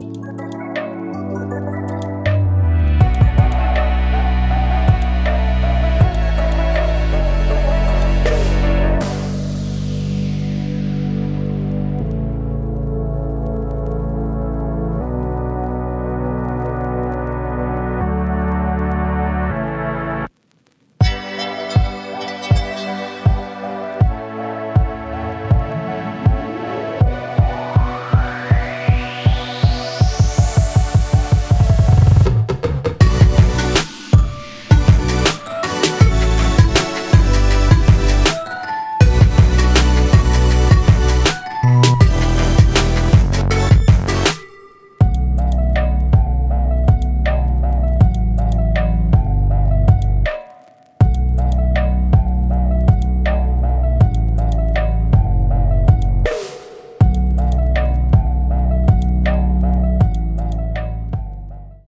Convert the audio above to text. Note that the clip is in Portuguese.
Música